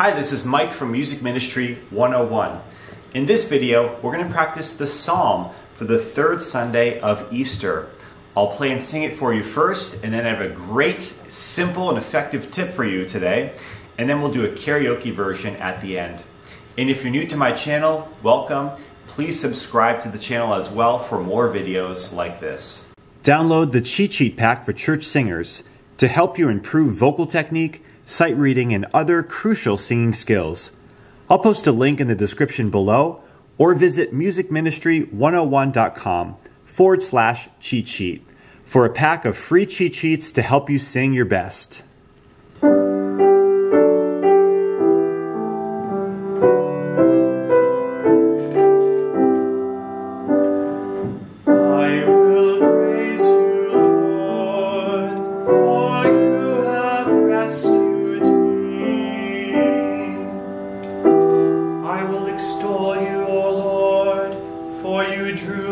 Hi, this is Mike from Music Ministry 101. In this video, we're going to practice the psalm for the third Sunday of Easter. I'll play and sing it for you first, and then I have a great, simple, and effective tip for you today, and then we'll do a karaoke version at the end. And if you're new to my channel, welcome. Please subscribe to the channel as well for more videos like this. Download the cheat sheet pack for church singers to help you improve vocal technique sight reading, and other crucial singing skills. I'll post a link in the description below or visit musicministry101.com forward slash cheat sheet for a pack of free cheat sheets to help you sing your best.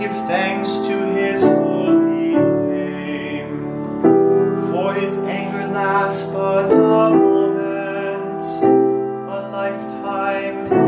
give thanks to his holy name. For his anger lasts but a moment, a lifetime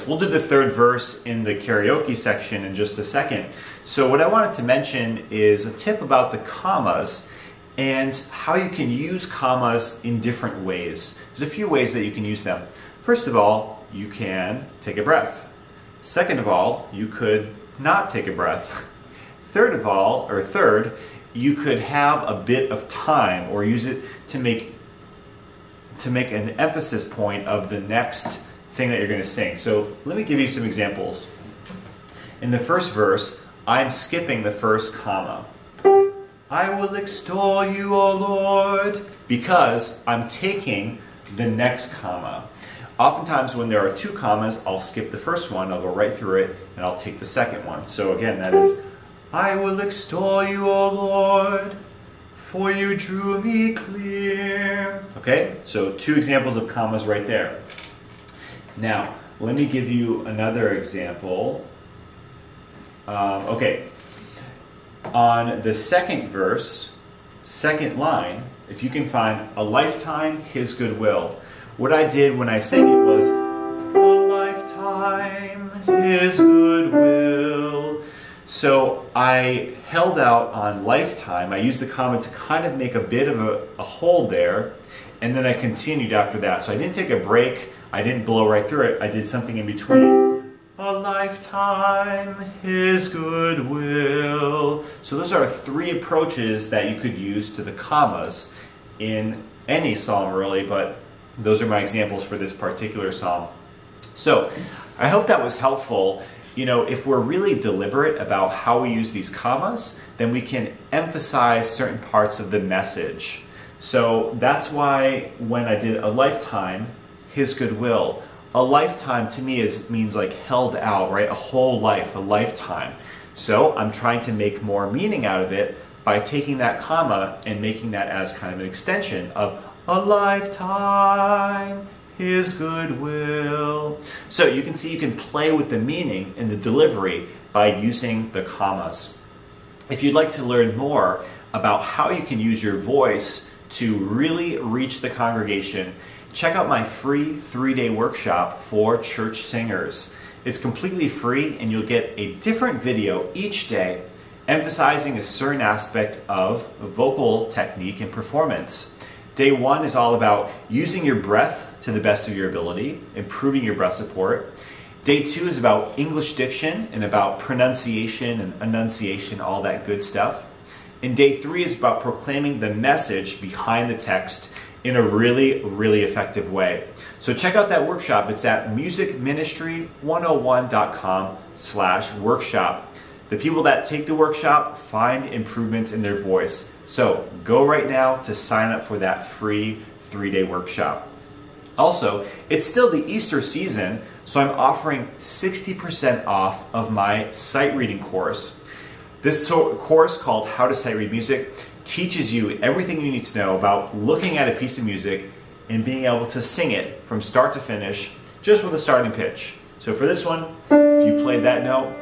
We'll do the third verse in the karaoke section in just a second. So, what I wanted to mention is a tip about the commas and how you can use commas in different ways. There's a few ways that you can use them. First of all, you can take a breath. Second of all, you could not take a breath. Third of all, or third, you could have a bit of time or use it to make to make an emphasis point of the next thing that you're going to sing. So let me give you some examples. In the first verse, I'm skipping the first comma. I will extol you, O Lord, because I'm taking the next comma. Oftentimes, when there are two commas, I'll skip the first one, I'll go right through it, and I'll take the second one. So again, that is, I will extol you, O Lord, for you drew me clear. Okay, so two examples of commas right there. Now, let me give you another example. Um, okay, on the second verse, second line, if you can find a lifetime, his goodwill. What I did when I sang it was a lifetime, his goodwill. So I held out on lifetime. I used the comma to kind of make a bit of a, a hold there, and then I continued after that. So I didn't take a break. I didn't blow right through it. I did something in between. A lifetime, his goodwill. So those are three approaches that you could use to the commas in any psalm, really, but those are my examples for this particular psalm. So I hope that was helpful. You know, if we're really deliberate about how we use these commas, then we can emphasize certain parts of the message. So that's why when I did a lifetime, his goodwill. A lifetime to me is means like held out, right? A whole life, a lifetime. So I'm trying to make more meaning out of it by taking that comma and making that as kind of an extension of a lifetime, his goodwill. So you can see you can play with the meaning in the delivery by using the commas. If you'd like to learn more about how you can use your voice to really reach the congregation check out my free three day workshop for church singers. It's completely free, and you'll get a different video each day emphasizing a certain aspect of vocal technique and performance. Day one is all about using your breath to the best of your ability, improving your breath support. Day two is about English diction and about pronunciation and enunciation, all that good stuff. And day three is about proclaiming the message behind the text in a really, really effective way. So check out that workshop. It's at musicministry101.com slash workshop. The people that take the workshop find improvements in their voice. So go right now to sign up for that free three-day workshop. Also, it's still the Easter season, so I'm offering 60% off of my sight reading course. This course called How to Sight Read Music teaches you everything you need to know about looking at a piece of music and being able to sing it from start to finish just with a starting pitch. So for this one, if you played that note,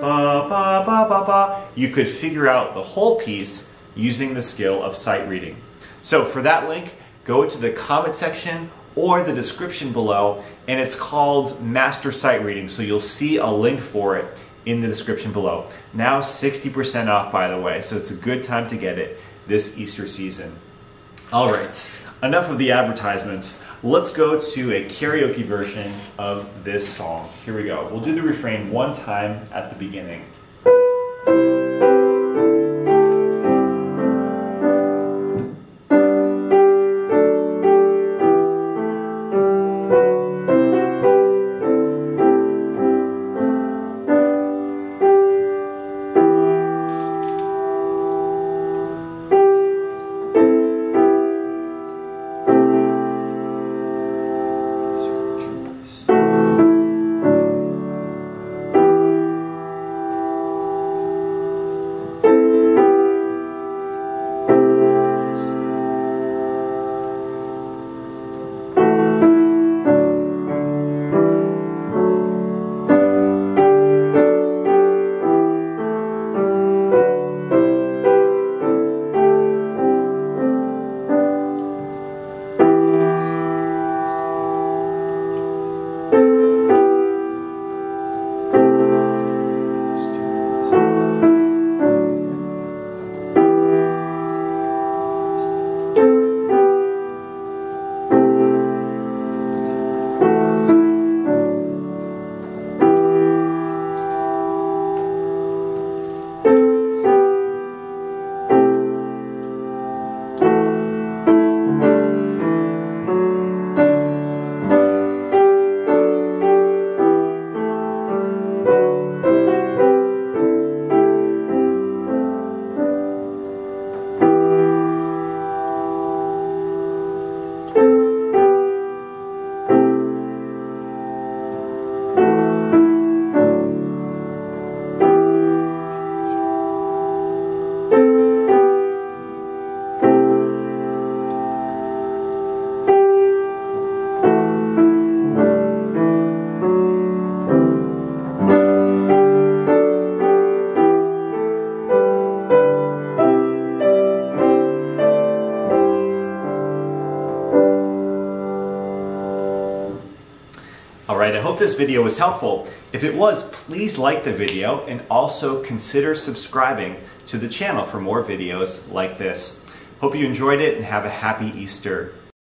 ba ba ba ba ba, you could figure out the whole piece using the skill of sight reading. So for that link, go to the comment section or the description below, and it's called Master Sight Reading. So you'll see a link for it in the description below. Now 60% off, by the way, so it's a good time to get it this Easter season. All right, enough of the advertisements. Let's go to a karaoke version of this song. Here we go. We'll do the refrain one time at the beginning. Alright, I hope this video was helpful. If it was, please like the video and also consider subscribing to the channel for more videos like this. Hope you enjoyed it and have a happy Easter.